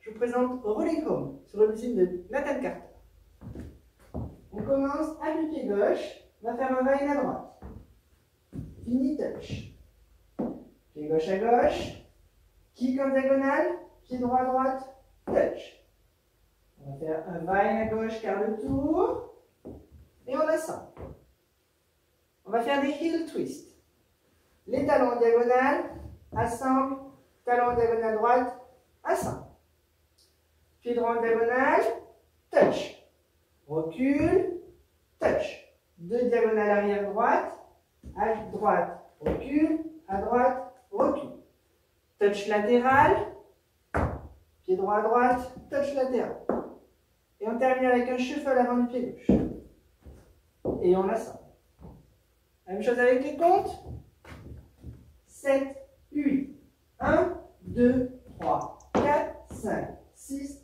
je vous présente Rolling Home sur le musique de Nathan Carter. On commence à pied gauche, on va faire un va à droite. Fini touch. Pied gauche à gauche, kick en diagonale, pied droit à droite, touch. On va faire un va à gauche, car le tour, et on assemble. On va faire des heel twists. Les talons en diagonale, assemble, talons en diagonale droite, assemble droit en diagonale, touch. Recule, touch. Deux diagonales arrière droite, à droite, recule, à droite, recule. Touch latéral, pied droit à droite, touch latéral. Et on termine avec un shuffle avant du pied gauche. Et on assemble. même chose avec les comptes. 7, 8, 1, 2, 3, 4, 5, 6,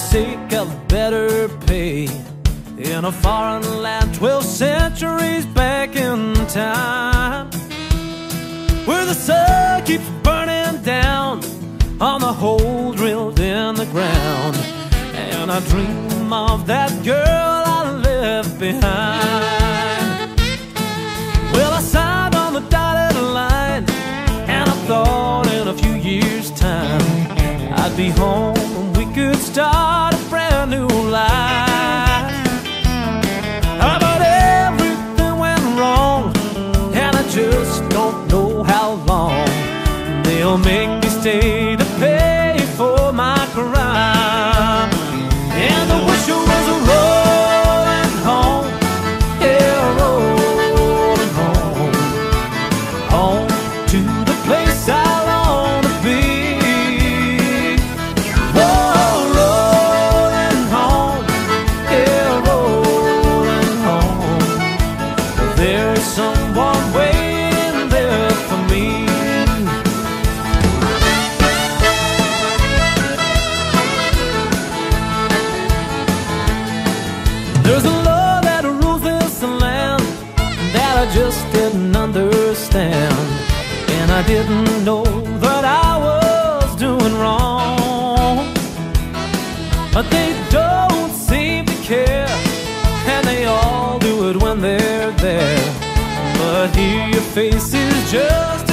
the sake of better pay in a foreign land 12 centuries back in time where the sun keeps burning down on the hole drilled in the ground and I dream of that girl I left behind could start a brand new life. but everything went wrong, and I just don't know how long they'll make me stay. stand And I didn't know that I was doing wrong But they don't seem to care And they all do it when they're there But here your face is just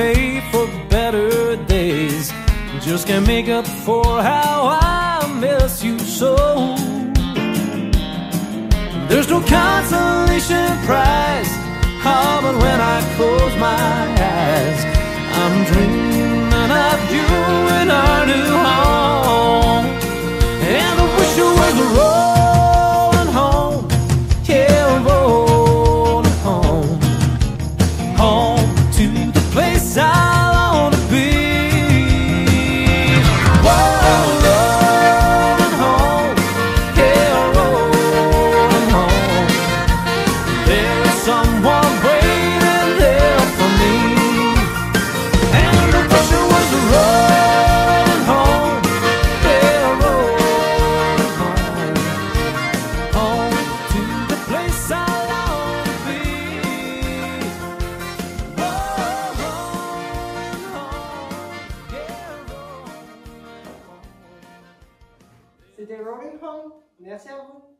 pay for better days. Just can't make up for how I miss you so. There's no consolation prize. Oh, but when I close my eyes, I'm dreaming of you in our new home. Today, Robin Hong. 안녕하세요.